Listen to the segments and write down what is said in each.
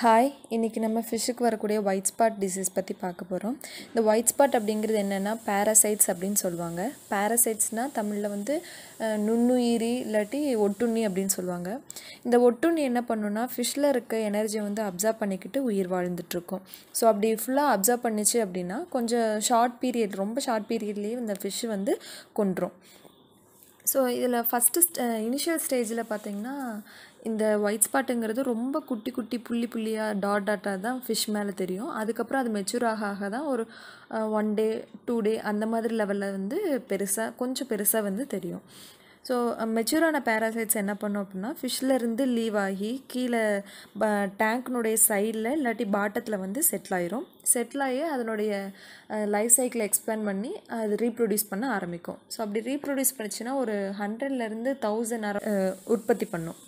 Hi இன்றைக்கி நம்ம ஃபிஷ்ஷுக்கு வரக்கூடிய ஒயிட் ஸ்பாட் டிசீஸ் பற்றி பார்க்க போகிறோம் இந்த ஒயிட் ஸ்பாட் அப்படிங்கிறது என்னென்னா பேரசைட்ஸ் அப்படின்னு சொல்லுவாங்க. பேரசைட்ஸ்னால் தமிழில் வந்து நுண்ணுயிரி இல்லாட்டி ஒட்டுண்ணி அப்படின்னு சொல்லுவாங்க. இந்த ஒட்டுண்ணி என்ன பண்ணுன்னா ஃபிஷ்ஷில் இருக்க எனர்ஜியை வந்து அப்சர்வ் பண்ணிக்கிட்டு உயிர் வாழ்ந்துட்டுருக்கும். ஸோ அப்படி ஃபுல்லாக அப்சர்வ் பண்ணிச்சு அப்படின்னா கொஞ்சம் ஷார்ட் பீரியட் ரொம்ப ஷார்ட் பீரியட்லேயே இந்த ஃபிஷ்ஷு வந்து கொன்றும். ஸோ இதில் ஃபஸ்ட்டு இனிஷியல் ஸ்டேஜில் பார்த்திங்கன்னா இந்த ஒயிட் ஸ்பாட்டுங்கிறது ரொம்ப குட்டி குட்டி புள்ளி புள்ளியாக டாட் டாட்டாக தான் ஃபிஷ் மேலே தெரியும். அதுக்கப்புறம் அது மெச்சூர் ஆக ஆக தான் ஒரு ஒன் டே டூ டே அந்த மாதிரி லெவலில் வந்து பெருசாக கொஞ்சம் பெருசாக வந்து தெரியும். ஸோ மெச்சூரான பேராசைட்ஸ் என்ன பண்ணும் அப்படின்னா ஃபிஷ்ஷில் இருந்து லீவ் ஆகி கீழே ப டேங்க்னுடைய சைடில் இல்லாட்டி பாட்டத்தில் வந்து செட்டில் ஆயிரும். செட்டில் ஆகி அதனுடைய லைஃப் சைக்கிளை எக்ஸ்பேண்ட் பண்ணி அது ரீப்ரொடியூஸ் பண்ண ஆரம்பிக்கும். ஸோ அப்படி ரீப்ரொடியூஸ் பண்ணிச்சுன்னா ஒரு ஹண்ட்ரட்லேருந்து தௌசண்ட் உற்பத்தி பண்ணும்.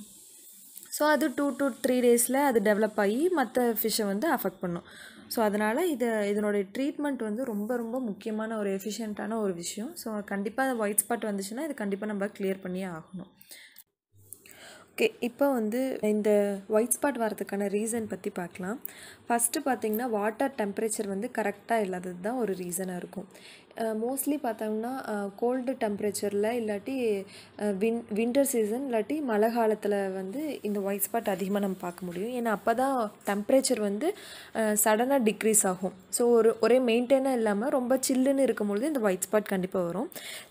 ஸோ அது டூ டு த்ரீ டேஸில் அது டெவலப் ஆகி மற்ற ஃபிஷ்ஷை வந்து அஃபெக்ட் பண்ணும். ஸோ அதனால் இதை இதனுடைய ட்ரீட்மெண்ட் வந்து ரொம்ப ரொம்ப முக்கியமான ஒரு எஃபிஷியண்ட்டான ஒரு விஷயம். ஸோ கண்டிப்பாக ஒயிட் ஸ்பாட் வந்துச்சுன்னா இது கண்டிப்பாக நம்ம கிளியர் பண்ணியே ஆகணும். ஓகே இப்போ வந்து இந்த ஒயிட் ஸ்பாட் வரதுக்கான ரீசன் பற்றி பார்க்கலாம். ஃபஸ்ட்டு பார்த்தீங்கன்னா வாட்டர் டெம்பரேச்சர் வந்து கரெக்டாக இல்லாதது தான் ஒரு ரீசனாக இருக்கும். மோஸ்ட்லி பார்த்தோம்னா கோல்டு டெம்பரேச்சரில் இல்லாட்டி வின் வின்டர் சீசன் இல்லாட்டி மழை காலத்தில் வந்து இந்த ஒயிட் ஸ்பாட் அதிகமாக நம்ம பார்க்க முடியும். ஏன்னா அப்போ தான் டெம்பரேச்சர் வந்து சடனாக டிக்ரீஸ் ஆகும். ஸோ ஒரு ஒரே மெயின்டைனாக இல்லாமல் ரொம்ப சில்லுன்னு இருக்கும்பொழுது இந்த ஒயிட் ஸ்பாட் கண்டிப்பாக வரும்.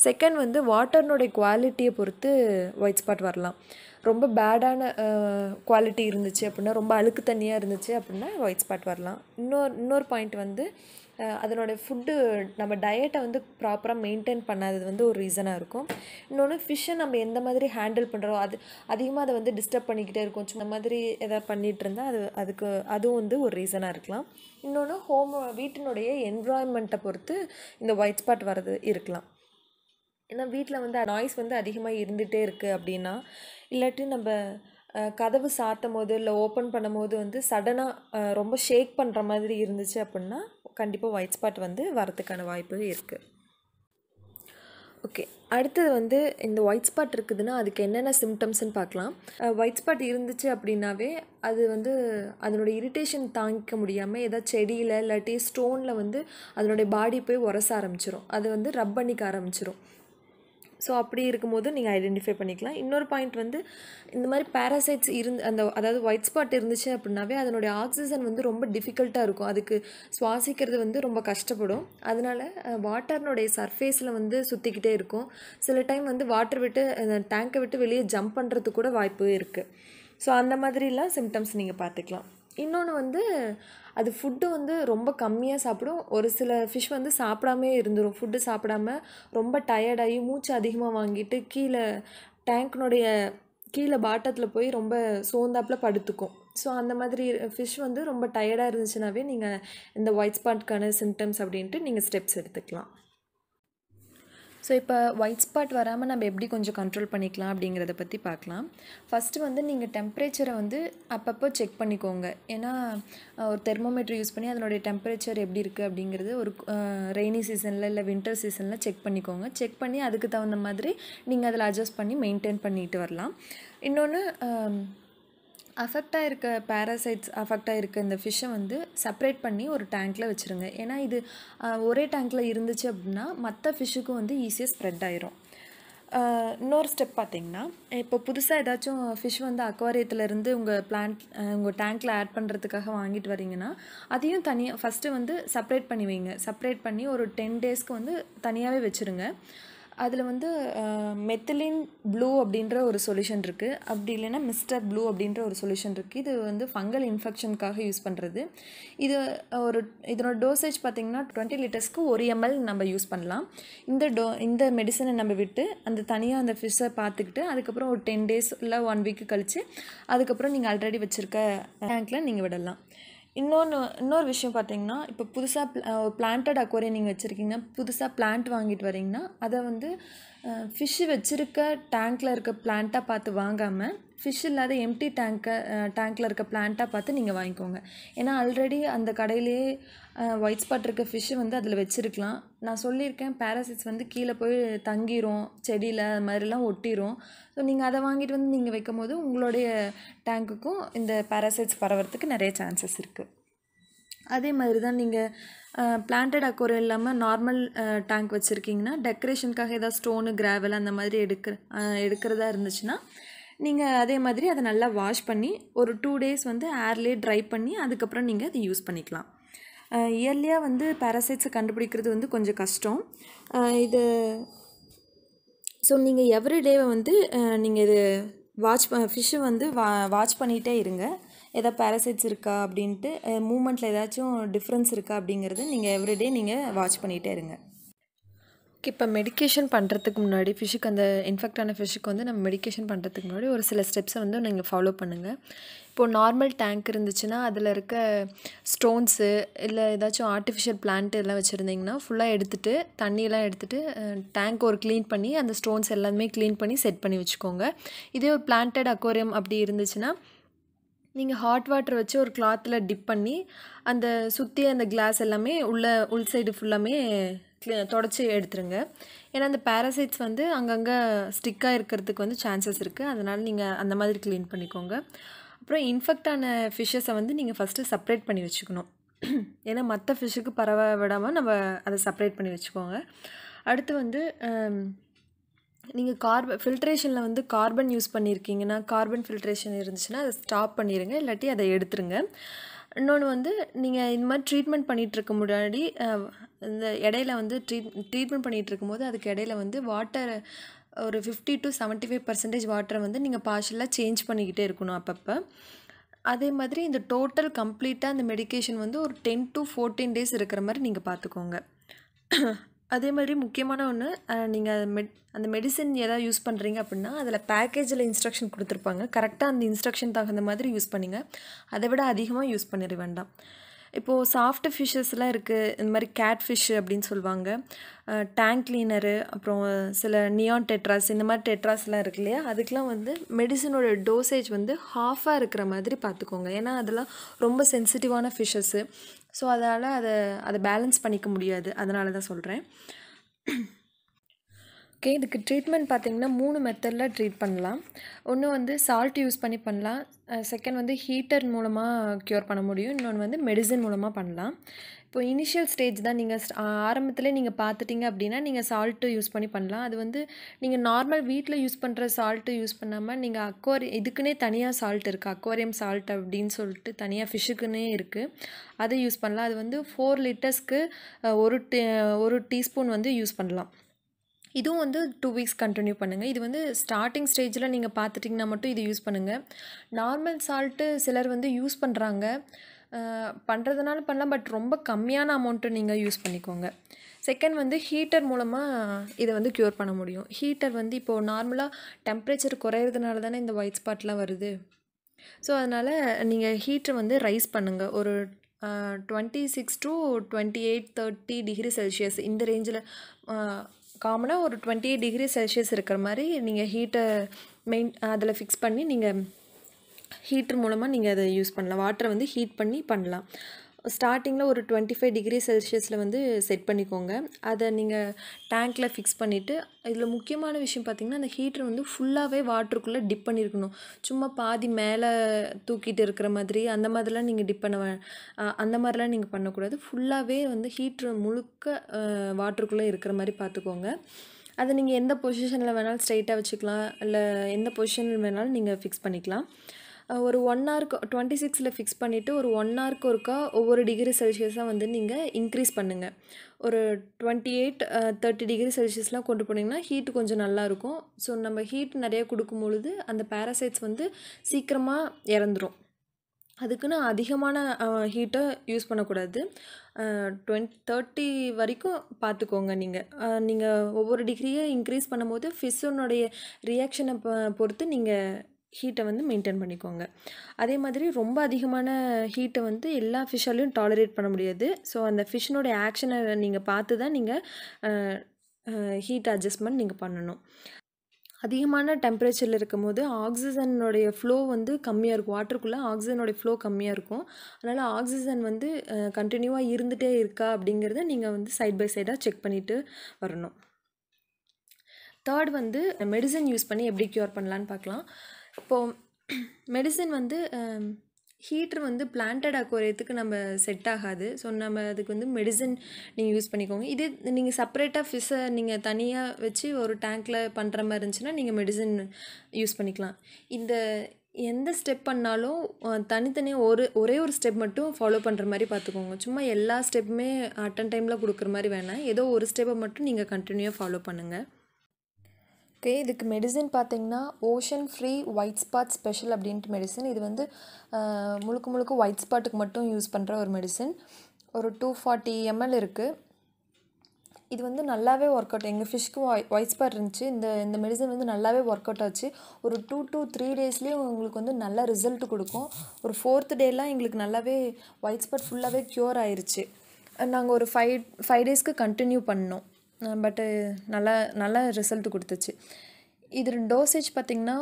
செகண்ட் வந்து வாட்டர்னுடைய குவாலிட்டியை பொறுத்து ஒயிட் ஸ்பாட் வரலாம். ரொம்ப பேடான குவாலிட்டி இருந்துச்சு அப்படின்னா ரொம்ப அழுக்கு தண்ணியாக இருந்துச்சு அப்படின்னா ஒயிட் ஸ்பாட் வரலாம். இன்னொரு இன்னொரு பாயிண்ட் வந்து அதனோட ஃபுட்டு நம்ம டயட்டை வந்து ப்ராப்பராக மெயின்டைன் பண்ணாதது வந்து ஒரு ரீசனாக இருக்கும். இன்னொன்று ஃபிஷ்ஷை நம்ம எந்த மாதிரி ஹேண்டில் பண்ணுறோம் அது அதிகமாக அதை வந்து டிஸ்டர்ப் பண்ணிக்கிட்டே இருக்கும். சும்மா மாதிரி எதாவது பண்ணிகிட்டு இருந்தால் அது அதுக்கு அதுவும் வந்து ஒரு ரீசனாக இருக்கலாம். இன்னொன்று ஹோம் வீட்டினுடைய என்விரான்மெண்ட்டை பொறுத்து இந்த ஒயிட் ஸ்பாட் வர்றது இருக்கலாம். ஏன்னா வீட்டில் வந்து நாய்ஸ் வந்து அதிகமாக இருந்துகிட்டே இருக்குது அப்படின்னா இல்லாட்டி நம்ம கதவு சாத்தும் போது இல்லை ஓப்பன் பண்ணும்போது வந்து சடனாக ரொம்ப ஷேக் பண்ணுற மாதிரி இருந்துச்சு அப்படின்னா கண்டிப்பாக ஒயிட் ஸ்பாட் வந்து வரதுக்கான வாய்ப்பு இருக்குது ஓகே அடுத்தது வந்து இந்த ஒயிட் ஸ்பாட் இருக்குதுன்னா அதுக்கு என்னென்ன சிம்டம்ஸ்னு பார்க்கலாம் ஒயிட் ஸ்பாட் இருந்துச்சு அப்படின்னாவே அது வந்து அதனோட இரிட்டேஷன் தாங்கிக்க முடியாமல் ஏதாவது செடியில் இல்லாட்டி ஸ்டோனில் வந்து அதனுடைய பாடி போய் உரச ஆரம்பிச்சிடும் அது வந்து ரப் பண்ணிக்க ஆரம்பிச்சிரும். ஸோ அப்படி இருக்கும்போது நீங்கள் ஐடென்டிஃபை பண்ணிக்கலாம். இன்னொரு பாயிண்ட் வந்து இந்த மாதிரி பேராசைட்ஸ் இருந்து அந்த அதாவது ஒயிட் ஸ்பாட் இருந்துச்சு அப்படின்னாவே அதனுடைய ஆக்சிஜன் வந்து ரொம்ப டிஃபிகல்ட்டாக இருக்கும். அதுக்கு சுவாசிக்கிறது வந்து ரொம்ப கஷ்டப்படும். அதனால வாட்டர்னுடைய சர்ஃபேஸில் வந்து சுற்றிக்கிட்டே இருக்கும். சில டைம் வந்து வாட்டர் விட்டு டேங்கை விட்டு வெளியே ஜம்ப் பண்ணுறதுக்கு கூட வாய்ப்பு இருக்குது ஸோ அந்த மாதிரிலாம் சிம்டம்ஸ் நீங்கள் பார்த்துக்கலாம். இன்னொன்று வந்து அது ஃபுட்டு வந்து ரொம்ப கம்மியாக சாப்பிடும். ஒரு சில ஃபிஷ் வந்து சாப்பிடாமே இருந்துடும் ஃபுட்டு சாப்பிடாம ரொம்ப டயர்டாகி மூச்சு அதிகமாக வாங்கிட்டு கீழே டேங்க்னுடைய கீழே பாட்டத்தில் போய் ரொம்ப சோந்தாப்பில் படுத்துக்கும். ஸோ அந்த மாதிரி ஃபிஷ் வந்து ரொம்ப டயர்டாக இருந்துச்சுனாவே நீங்கள் இந்த ஒயிட் ஸ்பாட்க்கான சிம்டம்ஸ் அப்படின்ட்டு நீங்கள் ஸ்டெப்ஸ் எடுத்துக்கலாம். ஸோ இப்போ ஒயிட் ஸ்பாட் வராமல் நம்ம எப்படி கொஞ்சம் கண்ட்ரோல் பண்ணிக்கலாம் அப்படிங்கிறத பற்றி பார்க்கலாம். ஃபஸ்ட்டு வந்து நீங்கள் டெம்பரேச்சரை வந்து அப்பப்போ செக் பண்ணிக்கோங்க. ஏன்னா ஒரு தெர்மோமீட்டர் யூஸ் பண்ணி அதனுடைய டெம்பரேச்சர் எப்படி இருக்குது அப்படிங்கிறது ஒரு ரெய்னி சீசனில் இல்லை வின்டர் சீசனில் செக் பண்ணிக்கோங்க. செக் பண்ணி அதுக்கு தகுந்த மாதிரி நீங்கள் அதில் அட்ஜஸ்ட் பண்ணி மெயின்டைன் பண்ணிட்டு வரலாம். இன்னொன்று அஃபெக்டாக இருக்க பேராசைட்ஸ் அஃபெக்டாக இருக்க இந்த ஃபிஷ்ஷை வந்து செப்பரேட் பண்ணி ஒரு டேங்க்கில் வச்சுருங்க. ஏன்னா இது ஒரே டேங்க்கில் இருந்துச்சு அப்படின்னா மற்ற ஃபிஷ்ஷுக்கும் வந்து ஈஸியாக ஸ்ப்ரெட் ஆயிரும். இன்னொரு ஸ்டெப் பார்த்தீங்கன்னா இப்போ புதுசாக ஏதாச்சும் ஃபிஷ் வந்து அக்வாரியத்துலேருந்து இருந்து உங்கள் பிளான்ட் உங்கள் டேங்க்கில் ஆட் பண்ணுறதுக்காக வாங்கிட்டு வரீங்கன்னா அதையும் தனியாக ஃபஸ்ட்டு வந்து செப்பரேட் பண்ணி வைங்க. செப்பரேட் பண்ணி ஒரு டென் டேஸ்க்கு வந்து தனியாகவே வச்சுருங்க. அதில் வந்து மெத்திலின் ப்ளூ அப்படின்ற ஒரு சொல்யூஷன் இருக்குது அப்படி இல்லைன்னா மிஸ்டர் ப்ளூ அப்படின்ற ஒரு சொல்யூஷன் இருக்குது இது வந்து ஃபங்கல் இன்ஃபெக்ஷனுக்காக யூஸ் பண்ணுறது இது ஒரு இதனோட டோசேஜ் பார்த்திங்கன்னா டுவெண்ட்டி லிட்டர்ஸ்க்கு ஒரு எம்எல் நம்ம யூஸ் பண்ணலாம். இந்த டோ இந்த மெடிசனை நம்ம விட்டு அந்த தனியாக அந்த ஃபிஷ்ஷை பார்த்துக்கிட்டு அதுக்கப்புறம் ஒரு டென் டேஸ் இல்லை ஒன் வீக்கு கழித்து அதுக்கப்புறம் நீங்கள் ஆல்ரெடி வச்சுருக்க டேங்க்கில் நீங்கள் விடலாம். இன்னொன்று இன்னொரு விஷயம் பார்த்தீங்கன்னா இப்போ புதுசாக பிளான்டட் அக்வாரியம் நீங்கள் வச்சுருக்கீங்கன்னா புதுசாக பிளான்ட் வாங்கிட்டு வரீங்கன்னா அதை வந்து ஃபிஷ்ஷு வச்சுருக்க டேங்க்கில் இருக்க பிளான்ட்டாக பார்த்து வாங்காமல் ஃபிஷ் இல்லாத எம்டி டேங்க்கை டேங்க்கில் இருக்க பிளான்ட்டாக பார்த்து நீங்கள் வாங்கிக்கோங்க. ஏன்னா ஆல்ரெடி அந்த கடையிலேயே ஒயிட் ஸ்பாட் இருக்க ஃபிஷ்ஷு வந்து அதில் வச்சுருக்கலாம். நான் சொல்லியிருக்கேன் பேராசிட்ஸ் வந்து கீழே போய் தங்கிரும் செடியில் அது மாதிரிலாம் ஒட்டிரும். ஸோ நீங்கள் அதை வாங்கிட்டு வந்து நீங்கள் வைக்கும் போது உங்களுடைய டேங்க்குக்கும் இந்த பேராசைட்ஸ் பரவறதுக்கு நிறைய சான்சஸ் இருக்குது அதே மாதிரி தான் நீங்கள் பிளான்டட் அக்கோரம் இல்லாமல் நார்மல் டேங்க் வச்சுருக்கீங்கன்னா டெக்கரேஷனுக்காக ஏதாவது ஸ்டோனு கிராவல் அந்த மாதிரி எடுக்கிற எடுக்கிறதா இருந்துச்சுன்னா நீங்கள் அதே மாதிரி அதை நல்லா வாஷ் பண்ணி ஒரு டூ டேஸ் வந்து ஏர்லேயே ட்ரை பண்ணி அதுக்கப்புறம் நீங்கள் அதை யூஸ் பண்ணிக்கலாம். இயர்லியாக வந்து பேராசைட்ஸை கண்டுபிடிக்கிறது வந்து கொஞ்சம் கஷ்டம். இது ஸோ நீங்கள் எவ்ரி வந்து நீங்கள் இது வாட்ச் ப ஃபிஷ்ஷு வந்து வா வாட்ச் பண்ணிகிட்டே இருங்க. எதாவது பேராசைட்ஸ் இருக்கா அப்படின்ட்டு மூமெண்ட்டில் ஏதாச்சும் டிஃப்ரென்ஸ் இருக்கா அப்படிங்கிறது நீங்கள் எவ்ரிடே நீங்கள் வாட்ச் பண்ணிகிட்டே இருங்க. ஓகே இப்போ மெடிக்கேஷன் பண்ணுறதுக்கு முன்னாடி ஃபிஷ்ஷுக்கு அந்த இன்ஃபெக்ட் ஆன ஃபிஷ்ஷுக்கு வந்து நம்ம மெடிக்கேஷன் பண்ணுறதுக்கு முன்னாடி ஒரு சில ஸ்டெப்ஸை வந்து நீங்கள் ஃபாலோ பண்ணுங்கள் இப்போது நார்மல் டேங்க் இருந்துச்சுன்னா அதில் இருக்க ஸ்டோன்ஸு இல்லை ஏதாச்சும் ஆர்டிஃபிஷியல் பிளான்ட் எல்லாம் வச்சுருந்தீங்கன்னா ஃபுல்லாக எடுத்துகிட்டு தண்ணியெல்லாம் எடுத்துகிட்டு டேங்க் ஒரு க்ளீன் பண்ணி அந்த ஸ்டோன்ஸ் எல்லாமே க்ளீன் பண்ணி செட் பண்ணி வச்சுக்கோங்க. இதே ஒரு பிளான்டட் அக்வாரியம் அப்படி இருந்துச்சுன்னா நீங்கள் ஹாட் வாட்டர் வச்சு ஒரு கிளாத்தில் டிப் பண்ணி அந்த சுற்றி அந்த கிளாஸ் எல்லாமே உள்ள உள் சைடு ஃபுல்லாமே தொடச்சி எடுத்துருங்க. ஏன்னா அந்த பேராசைட்ஸ் வந்து அங்கங்கே ஸ்டிக்காக இருக்கிறதுக்கு வந்து சான்சஸ் இருக்குது அதனால் நீங்கள் அந்த மாதிரி க்ளீன் பண்ணிக்கோங்க. அப்புறம் இன்ஃபெக்ட் ஆன ஃபிஷ்ஷஸை வந்து நீங்கள் ஃபஸ்ட்டு செப்ரேட் பண்ணி வச்சுக்கணும். ஏன்னா மற்ற ஃபிஷ்ஷுக்கு பரவ விடாமல் நம்ம அதை செப்ரேட் பண்ணி வச்சுக்கோங்க. அடுத்து வந்து நீங்கள் கார்ப ஃபில்ட்ரேஷனில் வந்து கார்பன் யூஸ் பண்ணியிருக்கீங்கன்னா கார்பன் ஃபில்ட்ரேஷன் இருந்துச்சுன்னா அதை ஸ்டாப் பண்ணிடுங்க இல்லாட்டி அதை எடுத்துருங்க. இன்னொன்று வந்து நீங்கள் இந்த மாதிரி ட்ரீட்மெண்ட் பண்ணிகிட்ருக்க முன்னாடி இந்த இடையில வந்து ட்ரீட் ட்ரீட்மெண்ட் பண்ணிகிட்டு இருக்கும்போது அதுக்கு இடையில வந்து வாட்டர் ஒரு fifty to seventy five percentage வாட்டரை வந்து நீங்கள் பார்ஷலாக சேஞ்ச் பண்ணிக்கிட்டே இருக்கணும் அப்பப்போ. அதே மாதிரி இந்த டோட்டல் கம்ப்ளீட்டாக அந்த மெடிக்கேஷன் வந்து ஒரு டென் டு ஃபோர்டீன் டேஸ் இருக்கிற மாதிரி நீங்கள் பார்த்துக்கோங்க. அதே மாதிரி முக்கியமான ஒன்று நீங்கள் மெட் அந்த மெடிசன் எதாவது யூஸ் பண்ணுறீங்க அப்படின்னா அதில் பேக்கேஜில் இன்ஸ்ட்ரக்ஷன் கொடுத்துருப்பாங்க. கரெக்டாக அந்த இன்ஸ்ட்ரக்ஷன் தகுந்த மாதிரி யூஸ் பண்ணிங்க. அதை விட அதிகமாக யூஸ் பண்ணிட வேண்டாம். இப்போது சாஃப்ட் ஃபிஷ்ஷஸ்லாம் இருக்குது இந்த மாதிரி கேட் ஃபிஷ் அப்படின்னு சொல்லுவாங்க. டேங்க் கிளீனரு அப்புறம் சில நியான் டெட்ராஸ் இந்த மாதிரி டெட்ராஸ்லாம் இருக்கு இல்லையா? அதுக்கெலாம் வந்து மெடிசனோட டோசேஜ் வந்து ஹாஃபாக இருக்கிற மாதிரி பார்த்துக்கோங்க. ஏன்னா அதெல்லாம் ரொம்ப சென்சிட்டிவான ஃபிஷ்ஷஸ்ஸு ஸோ அதனால் அதை அதை பேலன்ஸ் பண்ணிக்க முடியாது. அதனால தான் சொல்கிறேன் ஓகே இதுக்கு ட்ரீட்மெண்ட் பார்த்திங்கன்னா மூணு மெத்தடில் ட்ரீட் பண்ணலாம். ஒன்று வந்து சால்ட் யூஸ் பண்ணி பண்ணலாம். செகண்ட் வந்து ஹீட்டர் மூலமாக க்யூர் பண்ண முடியும். இன்னொன்று வந்து மெடிசன் மூலமாக பண்ணலாம். இப்போ இனிஷியல் ஸ்டேஜ் தான் நீங்கள் ஆரம்பத்திலே நீங்கள் பார்த்துட்டிங்க அப்படின்னா நீங்கள் சால்ட்டு யூஸ் பண்ணி பண்ணலாம். அது வந்து நீங்கள் நார்மல் வீட்டில் யூஸ் பண்ணுற சால்ட்டு யூஸ் பண்ணாமல் நீங்கள் அக்வாரி இதுக்குன்னே தனியாக சால்ட் இருக்குது அக்வாரியம் சால்ட் அப்படின்னு சொல்லிட்டு தனியாக ஃபிஷ்ஷுக்குன்னே இருக்குது அதை யூஸ் பண்ணலாம். அது வந்து ஃபோர் லிட்டர்ஸ்க்கு ஒரு டீ ஒரு டீஸ்பூன் வந்து யூஸ் பண்ணலாம். இதுவும் வந்து டூ வீக்ஸ் கண்டினியூ பண்ணுங்கள் இது வந்து ஸ்டார்டிங் ஸ்டேஜில் நீங்கள் பார்த்துட்டிங்கன்னா மட்டும் இது யூஸ் பண்ணுங்கள் நார்மல் சால்ட்டு சிலர் வந்து யூஸ் பண்ணுறாங்க பண்ணுறதுனால பண்ணலாம் பட் ரொம்ப கம்மியான அமௌண்ட்டு நீங்கள் யூஸ் பண்ணிக்கோங்க. செகண்ட் வந்து ஹீட்டர் மூலமாக இதை வந்து க்யூர் பண்ண முடியும். ஹீட்டர் வந்து இப்போது நார்மலாக டெம்ப்ரேச்சர் குறையிறதுனால தானே இந்த ஒயிட் ஸ்பாட்லாம் வருது. ஸோ அதனால் நீங்கள் ஹீட்டர் வந்து ரைஸ் பண்ணுங்கள் ஒரு twenty six to twenty eight thirty degree celsius இந்த ரேஞ்சில் காமனாக ஒரு டுவெண்ட்டி டிகிரி செல்சியஸ் இருக்கிற மாதிரி நீங்கள் ஹீட்டை மெயின் அதில் ஃபிக்ஸ் பண்ணி நீங்கள் ஹீட்டர் மூலமாக நீங்கள் அதை யூஸ் பண்ணலாம். வாட்டரை வந்து ஹீட் பண்ணி பண்ணலாம். ஸ்டார்டிங்கில் ஒரு டுவெண்ட்டி ஃபைவ் டிகிரி செல்சியஸில் வந்து செட் பண்ணிக்கோங்க. அதை நீங்கள் டேங்க்கில் ஃபிக்ஸ் பண்ணிவிட்டு இதில் முக்கியமான விஷயம் பார்த்திங்கன்னா அந்த ஹீட்டர் வந்து ஃபுல்லாகவே வாட்டருக்குள்ளே டிப் பண்ணியிருக்கணும் சும்மா பாதி மேலே தூக்கிட்டு இருக்கிற மாதிரி அந்த மாதிரிலாம் நீங்கள் டிப் பண்ண அந்த மாதிரிலாம் நீங்கள் பண்ணக்கூடாது. ஃபுல்லாகவே வந்து ஹீட்ரு முழுக்க வாட்டருக்குள்ளே இருக்கிற மாதிரி பார்த்துக்கோங்க அதை நீங்கள் எந்த பொசிஷனில் வேணாலும் ஸ்ட்ரைட்டாக வச்சுக்கலாம். இல்லை எந்த பொசிஷனில் வேணாலும் நீங்கள் ஃபிக்ஸ் பண்ணிக்கலாம். ஒரு ஒன் ஹவருக்கு டுவெண்ட்டி சிக்ஸில் ஃபிக்ஸ் பண்ணிவிட்டு ஒரு ஒன் ஹவருக்கு ஒருக்கா ஒவ்வொரு டிகிரி செல்சியஸாக வந்து நீங்கள் இன்க்ரீஸ் பண்ணுங்கள் ஒரு டுவெண்ட்டி எயிட் தேர்ட்டி டிகிரி செல்சியஸ்லாம் கொண்டு போனீங்கன்னா ஹீட் கொஞ்சம் நல்லாயிருக்கும் ஸோ நம்ம ஹீட் நிறைய கொடுக்கும் பொழுது அந்த பேராசைட்ஸ் வந்து சீக்கிரமாக இறந்துரும். அதுக்குன்னு அதிகமான ஹீட்டை யூஸ் பண்ணக்கூடாது. டுவெண்ட் தேர்ட்டி வரைக்கும் பார்த்துக்கோங்க நீங்கள் நீங்கள் ஒவ்வொரு டிகிரியை இன்க்ரீஸ் பண்ணும்போது ஃபிஷ்ஷனுடைய ரியாக்ஷனை பொறுத்து நீங்கள் ஹீட்டை வந்து மெயின்டைன் பண்ணிக்கோங்க. அதே மாதிரி ரொம்ப அதிகமான ஹீட்டை வந்து எல்லா ஃபிஷ்ஷாலையும் டாலரேட் பண்ண முடியாது. ஸோ அந்த ஃபிஷ்ஷினுடைய ஆக்ஷனை நீங்கள் பார்த்து தான் நீங்கள் ஹீட் அட்ஜஸ்ட்மெண்ட் நீங்கள் பண்ணணும். அதிகமான டெம்பரேச்சரில் இருக்கும்போது ஆக்சிஜனுடைய ஃப்ளோ வந்து கம்மியாக இருக்கும். வாட்டருக்குள்ளே ஆக்சிஜனுடைய ஃப்ளோ கம்மியாக இருக்கும். அதனால் ஆக்சிஜன் வந்து கண்டினியூவாக இருந்துகிட்டே இருக்கா அப்படிங்கிறத நீங்கள் வந்து சைட் பை சைடாக செக் பண்ணிவிட்டு வரணும். தேர்ட் வந்து மெடிசன் யூஸ் பண்ணி எப்படி க்யூர் பண்ணலான்னு பார்க்கலாம். இப்போது மெடிசன் வந்து ஹீட்ரு வந்து பிளான்டட் அக்வேரியத்துக்கு நம்ம செட் ஆகாது. ஸோ நம்ம அதுக்கு வந்து மெடிசன் நீங்கள் யூஸ் பண்ணிக்கோங்க. இதே நீங்கள் செப்பரேட்டாக ஃபிஷ்ஷை நீங்கள் தனியாக வச்சு ஒரு டேங்க்கில் பண்ணுற மாதிரி இருந்துச்சுன்னா நீங்கள் மெடிசன் யூஸ் பண்ணிக்கலாம். இந்த எந்த ஸ்டெப் பண்ணாலும் தனித்தனியாக ஒரு ஒரே ஒரு ஸ்டெப் மட்டும் ஃபாலோ பண்ணுற மாதிரி பார்த்துக்கோங்க சும்மா எல்லா ஸ்டெப்புமே அட்டன் டைமில் கொடுக்குற மாதிரி வேணாம். ஏதோ ஒரு ஸ்டெப்பை மட்டும் நீங்கள் கண்டினியூவாக ஃபாலோ பண்ணுங்கள் ஓகே இதுக்கு மெடிசின் பார்த்தீங்கன்னா ocean free white spot special அப்படின்ட்டு மெடிசன் இது வந்து முழுக்க முழுக்க ஒயிட் ஸ்பாட்டுக்கு மட்டும் யூஸ் பண்ணுற ஒரு மெடிசன் ஒரு டூ ஃபார்ட்டி எம்எல் இருக்குது இது வந்து நல்லாவே ஒர்க் அவுட் எங்கள் ஃபிஷ்க்கு ஒய் ஒயிட் ஸ்பாட் இருந்துச்சு. இந்த இந்த மெடிசன் வந்து நல்லாவே ஒர்க் அவுட் ஆச்சு. ஒரு டூ டூ த்ரீ டேஸ்லேயும் உங்களுக்கு வந்து நல்ல ரிசல்ட் கொடுக்கும். ஒரு ஃபோர்த் டேலாம் எங்களுக்கு நல்லாவே ஒயிட் ஸ்பாட் ஃபுல்லாகவே க்யூர் ஆயிடுச்சு நாங்கள் ஒரு ஃபைவ் ஃபைவ் டேஸ்க்கு கண்டினியூ பண்ணோம். பட்டு நல்லா நல்ல ரிசல்ட் கொடுத்துச்சு. இது டோசேஜ் பார்த்திங்கன்னா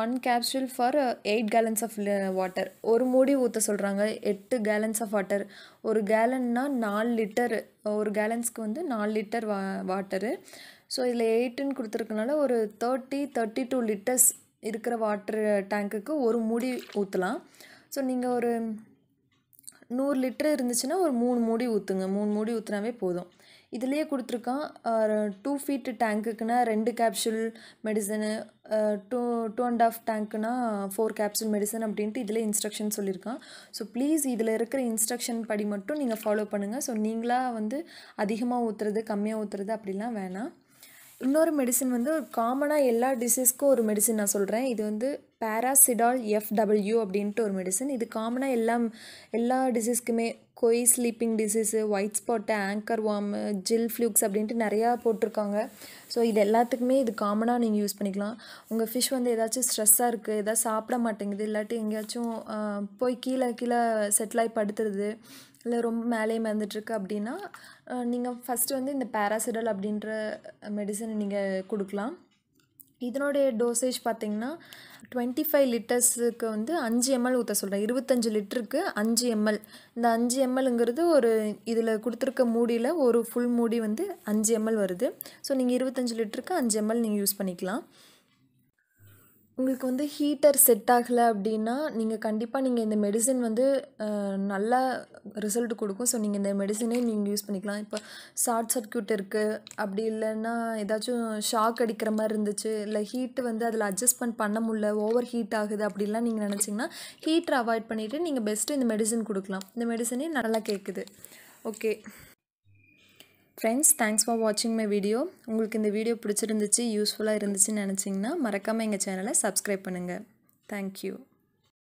one capsule for eight gallons of water ஒரு மூடி ஊற்ற சொல்கிறாங்க எட்டு கேலன்ஸ் ஆஃப் வாட்டர் ஒரு கேலன்னா நாலு லிட்டர் ஒரு கேலன்ஸ்க்கு வந்து நாலு லிட்டர் வா வாட்டரு ஸோ இதில் எயிட்டுன்னு கொடுத்துருக்கனால ஒரு தேர்ட்டி தேர்ட்டி டூ லிட்டர்ஸ் இருக்கிற வாட்டர் டேங்க்குக்கு ஒரு மூடி ஊற்றலாம் ஸோ நீங்கள் ஒரு நூறு லிட்டர் இருந்துச்சுன்னா ஒரு மூணு மூடி ஊற்றுங்க மூணு மூடி ஊற்றுனாவே போதும். இதுலேயே கொடுத்துருக்கான். டூ ஃபீட்டு டேங்க்குக்குன்னா ரெண்டு capsule medicine two two and half டேங்க்குனா four capsule medicine அப்படின்ட்டு இதில் இன்ஸ்ட்ரக்ஷன் சொல்லியிருக்கான். ஸோ ப்ளீஸ் இதில் இருக்கிற இன்ஸ்ட்ரக்ஷன் படி மட்டும் நீங்கள் ஃபாலோ பண்ணுங்கள் ஸோ நீங்களாக வந்து அதிகமாக ஊற்றுறது கம்மியாக ஊற்றுறது அப்படிலாம் வேணாம். இன்னொரு மெடிசன் வந்து காமனாக எல்லா டிசீஸ்க்கும் ஒரு மெடிசன் நான் சொல்கிறேன் இது வந்து பேராசிடால் எஃப்டபிள்யூ அப்படின்ட்டு ஒரு மெடிசன் இது காமனாக எல்லாம் எல்லா டிசீஸ்க்குமே koi sleeping disease white spot anchor worm gill flukes அப்படின்ட்டு நிறையா போட்டிருக்காங்க. ஸோ இது எல்லாத்துக்குமே இது காமனாக நீங்கள் யூஸ் பண்ணிக்கலாம். உங்கள் ஃபிஷ் வந்து ஏதாச்சும் ஸ்ட்ரெஸ்ஸாக இருக்குது எதாவது சாப்பிட மாட்டேங்குது இல்லாட்டி எங்கேயாச்சும் போய் கீழே கீழே செட்டில் ஆகி படுத்துறது இல்லை ரொம்ப மேலே மறந்துட்டுருக்கு அப்படின்னா நீங்கள் ஃபஸ்ட்டு வந்து இந்த பேராசிடல் அப்படின்ற மெடிசனை நீங்கள் கொடுக்கலாம். இதனுடைய டோசேஜ் பார்த்திங்கன்னா டுவெண்ட்டி ஃபைவ் லிட்டர்ஸுக்கு வந்து அஞ்சு எம்எல் ஊற்ற சொல்கிறேன் இருபத்தஞ்சி லிட்டருக்கு அஞ்சு எம்எல் இந்த அஞ்சு எம்எல்ங்கிறது ஒரு இதில் கொடுத்துருக்க மூடியில் ஒரு ஃபுல் மூடி வந்து அஞ்சு எம்எல் வருது. ஸோ நீங்கள் இருபத்தஞ்சி லிட்டருக்கு அஞ்சு எம்எல் நீங்கள் யூஸ் பண்ணிக்கலாம். உங்களுக்கு வந்து ஹீட்டர் செட் ஆகலை அப்படின்னா நீங்கள் கண்டிப்பாக நீங்கள் இந்த மெடிசன் வந்து நல்லா ரிசல்ட் கொடுக்கும். ஸோ நீங்கள் இந்த மெடிசனே நீங்கள் யூஸ் பண்ணிக்கலாம். இப்போ ஷார்ட் சர்க்கியூட் இருக்குது அப்படி இல்லைன்னா ஏதாச்சும் ஷாக் அடிக்கிற மாதிரி இருந்துச்சு இல்லை ஹீட்டு வந்து அதில் அட்ஜஸ்ட்மெண்ட் பண்ண முடியல ஓவர் ஹீட் ஆகுது அப்படிலாம் நீங்கள் நினச்சிங்கன்னா ஹீட்டரை அவாய்ட் பண்ணிவிட்டு நீங்கள் பெஸ்ட்டு இந்த மெடிசன் கொடுக்கலாம். இந்த மெடிசனே நல்லா கேட்குது ஓகே ஃப்ரெண்ட்ஸ் தேங்க்ஸ் ஃபார் வாட்சிங் மை வீடியோ உங்களுக்கு இந்த வீடியோ பிடிச்சிருந்துச்சு யூஸ்ஃபுல்லாக இருந்துச்சுன்னு நினச்சிங்கன்னா மறக்காமல் எங்கள் சேனலை சப்ஸ்கிரைப் பண்ணுங்கள் தேங்க்யூ